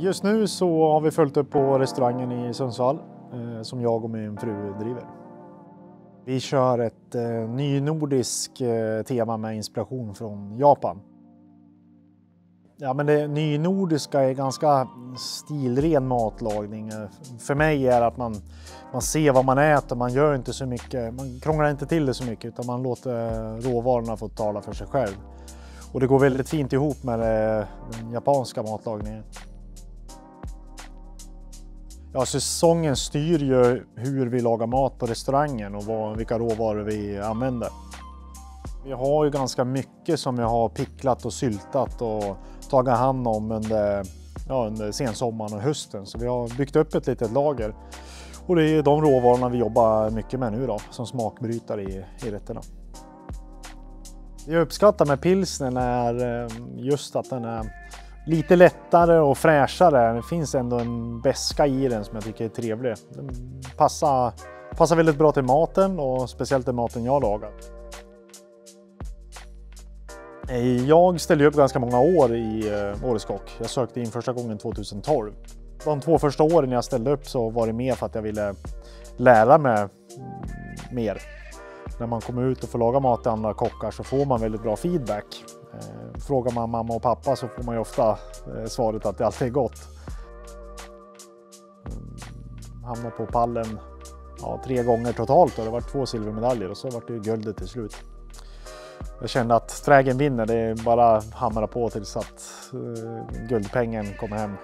Just nu så har vi följt upp på restaurangen i Sundsvall eh, som jag och min fru driver. Vi kör ett eh, nynordiskt eh, tema med inspiration från Japan. Ja, men det nynordiska är ganska stilren matlagning. För mig är det att man, man ser vad man äter, man gör inte så mycket, man krånglar inte till det så mycket utan man låter råvarorna få tala för sig själv. Och det går väldigt fint ihop med den japanska matlagningen. Ja, säsongen styr ju hur vi lagar mat på restaurangen och vad, vilka råvaror vi använder. Vi har ju ganska mycket som vi har picklat och syltat och tagit hand om under, ja, under sensommaren och hösten. Så vi har byggt upp ett litet lager. Och det är de råvarorna vi jobbar mycket med nu då, som smakbrytare i, i rätterna. Det jag uppskattar med pilsnern är eh, just att den är lite lättare och fräschare. Det finns ändå en beska i den som jag tycker är trevlig. Den passar, passar väldigt bra till maten och speciellt till maten jag lagar. Eh, jag ställde upp ganska många år i eh, Årets Kock. Jag sökte in första gången 2012. De två första åren jag ställde upp så var det mer för att jag ville lära mig mer. När man kommer ut och får laga mat till andra kockar så får man väldigt bra feedback. Eh, frågar man mamma och pappa så får man ju ofta eh, svaret att det alltid är gott. Mm, Hamnade på pallen ja, tre gånger totalt och det var två silvermedaljer och så var det guldet till slut. Jag kände att trägen vinner, det är bara att hamra på tills att eh, guldpengen kommer hem.